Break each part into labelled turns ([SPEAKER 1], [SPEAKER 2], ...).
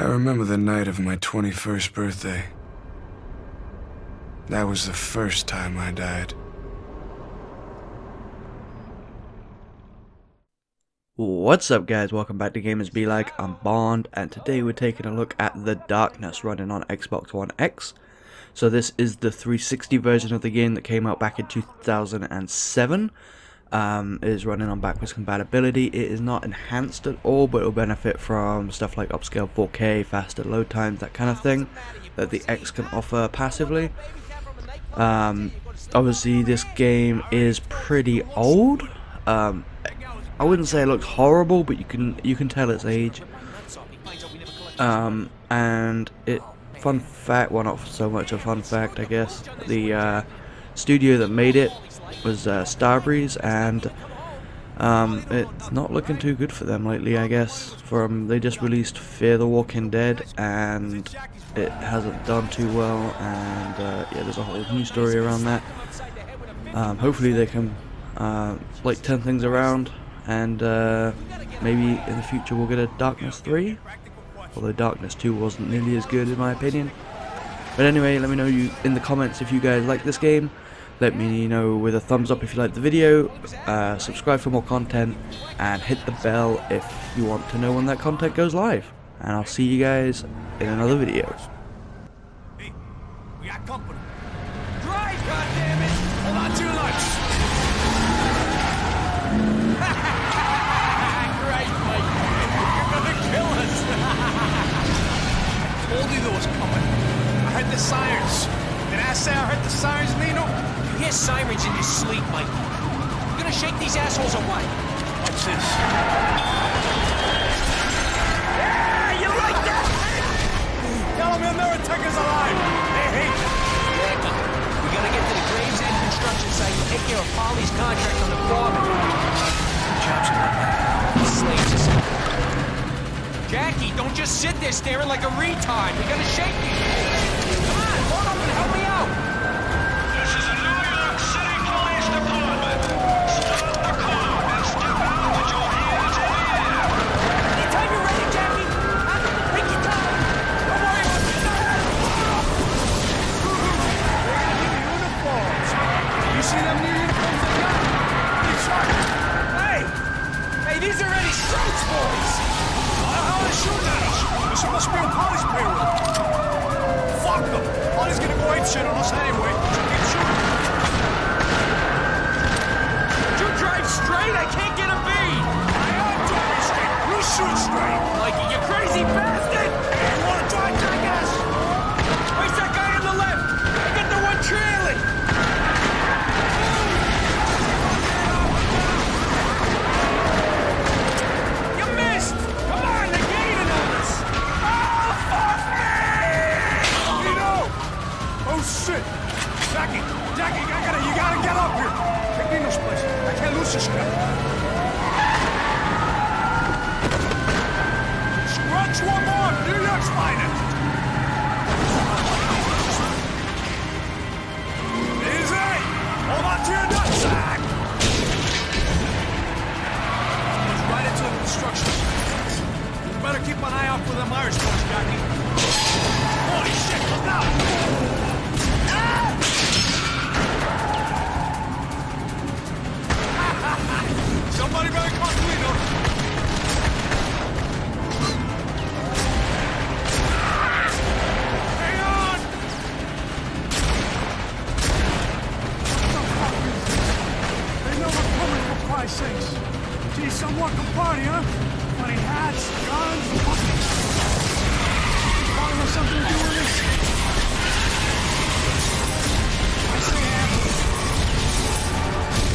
[SPEAKER 1] I remember the night of my 21st birthday. That was the first time I died.
[SPEAKER 2] What's up guys, welcome back to Gamers Be Like, I'm Bond, and today we're taking a look at The Darkness running on Xbox One X. So this is the 360 version of the game that came out back in 2007. Um, is running on backwards compatibility. It is not enhanced at all, but it will benefit from stuff like upscale 4K, faster load times, that kind of thing that the X can offer passively. Um, obviously, this game is pretty old. Um, I wouldn't say it looks horrible, but you can you can tell its age. Um, and it fun fact, well not so much a fun fact, I guess. The uh, studio that made it was uh, Starbreeze, and um, it's not looking too good for them lately, I guess. From they just released Fear the Walking Dead, and it hasn't done too well, and uh, yeah, there's a whole new story around that. Um, hopefully they can uh, like turn things around, and uh, maybe in the future we'll get a Darkness 3. Although Darkness 2 wasn't nearly as good in my opinion. But anyway, let me know you in the comments if you guys like this game. Let me know with a thumbs up if you like the video, uh, subscribe for more content, and hit the bell if you want to know when that content goes live. And I'll see you guys in another video.
[SPEAKER 3] We got company. Drive, goddammit! Mike. You're gonna kill us. Told you was coming. I the sirens. I say I heard the sirens, Nino?
[SPEAKER 4] You hear sirens in your sleep, Mike. You gonna shake these assholes or what?
[SPEAKER 3] Watch this.
[SPEAKER 4] Yeah, you like that?
[SPEAKER 3] Tell them you'll never take us alive. Hey, hey.
[SPEAKER 4] Jackie, we gotta get to the Gravesend construction site and take care of Paulie's contract on the foreman.
[SPEAKER 3] Jobs not.
[SPEAKER 4] Slaves. Jackie, don't just sit there staring like a retard. We gotta shake you. Come on, hold up and help me out.
[SPEAKER 3] Gonna go ape shit on
[SPEAKER 4] One
[SPEAKER 3] more, New York's finest. Party, huh? Funny hats, guns. Probably have something to do with this. I say ham.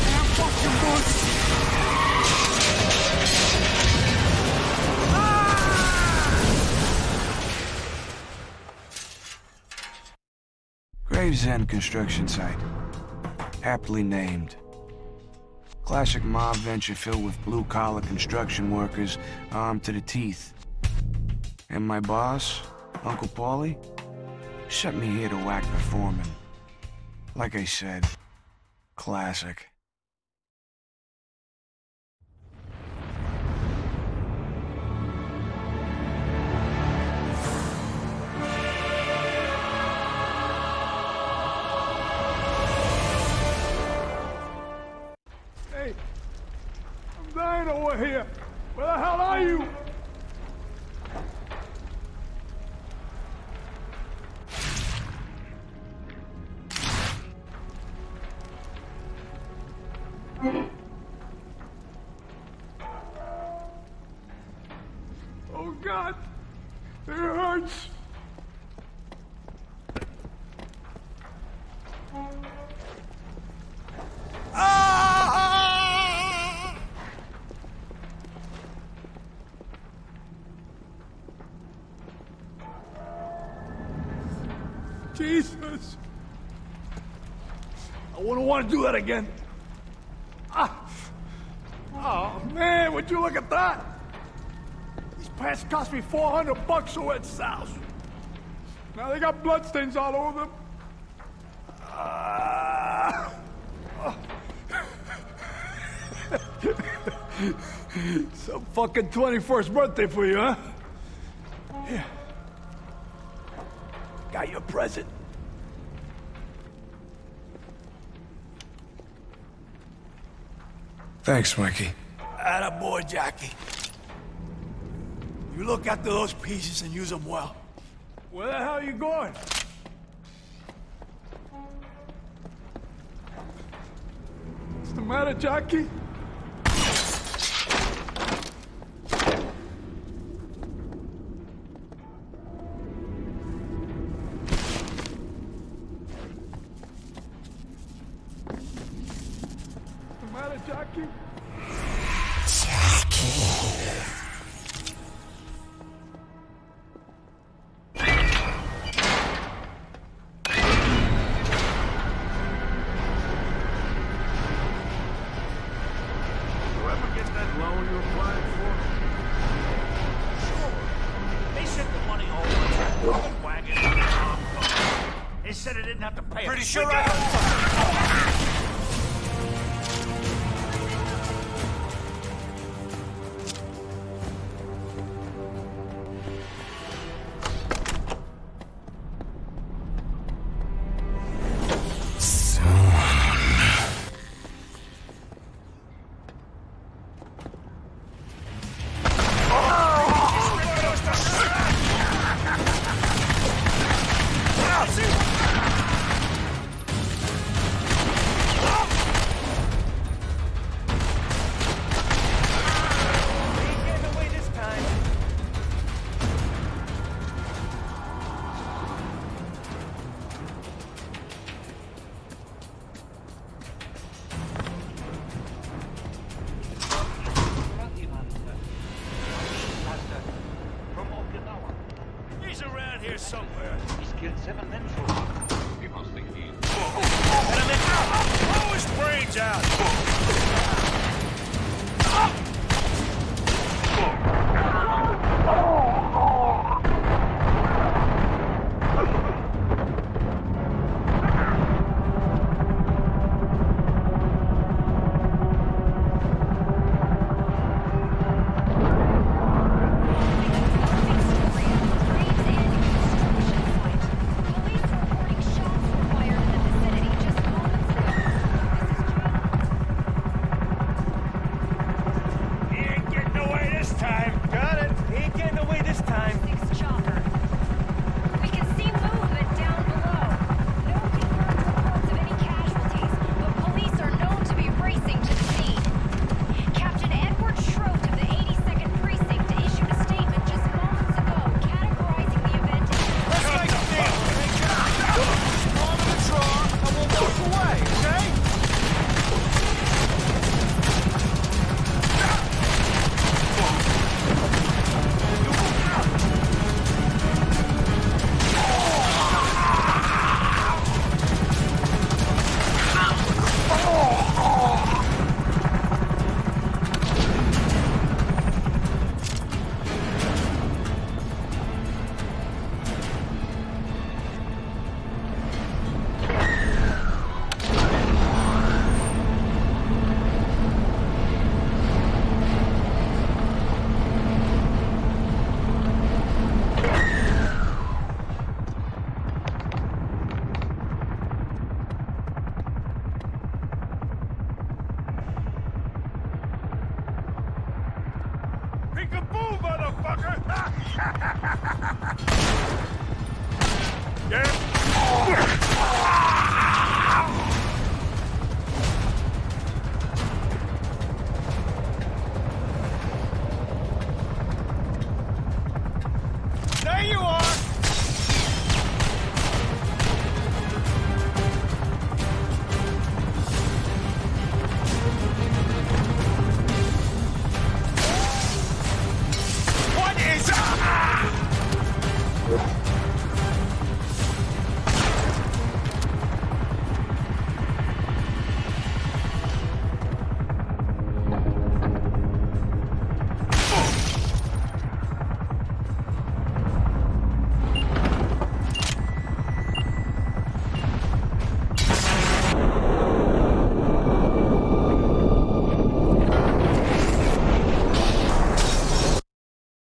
[SPEAKER 3] Ham fucking bush. Ah!
[SPEAKER 1] Gravesend construction site. Aptly named. Classic mob venture filled with blue-collar construction workers armed to the teeth. And my boss, Uncle Paulie, sent me here to whack the foreman. Like I said, classic.
[SPEAKER 3] Jesus. I wouldn't want to do that again. Ah. Oh, man, would you look at that? These pants cost me 400 bucks over at South. Now they got bloodstains all over them. Ah. Some fucking 21st birthday for you, huh? Here. Got your present.
[SPEAKER 1] Thanks, Mikey.
[SPEAKER 3] boy, Jackie. You look after those pieces and use them well. Where the hell are you going? What's the matter, Jackie?
[SPEAKER 5] Sure I- Peekaboo, motherfucker! yeah?